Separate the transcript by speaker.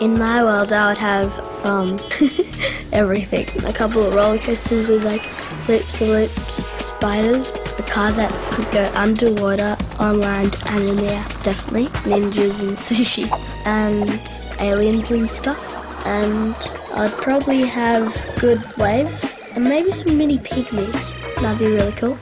Speaker 1: In my world, I would have um, everything. A couple of roller coasters with like loops and loops, spiders, a car that could go underwater, on land, and in the air. Definitely. Ninjas and sushi. And aliens and stuff. And I'd probably have good waves and maybe some mini pygmies. That'd be really cool.